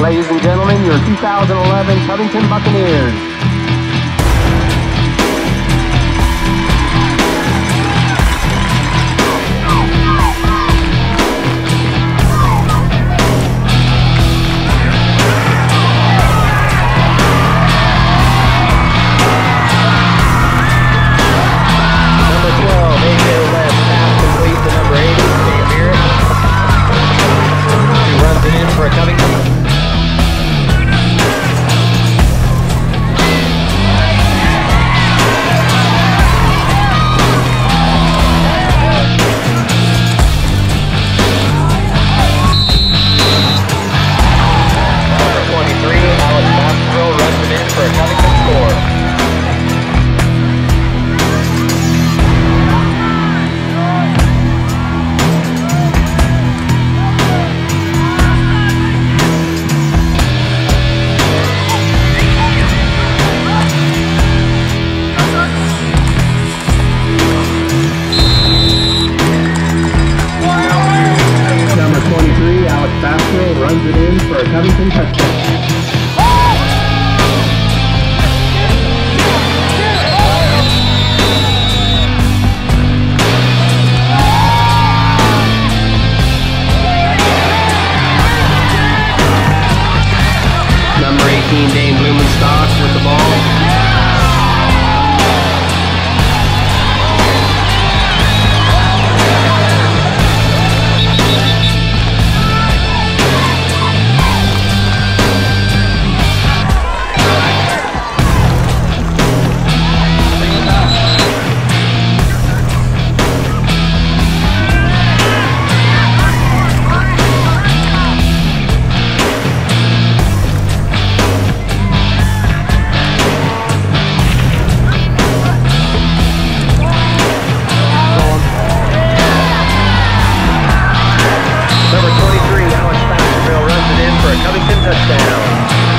Ladies and gentlemen, your 2011 Covington Buccaneers. 23, runs it in for a Covington touchdown. Number 18, Dane a Covington touchdown.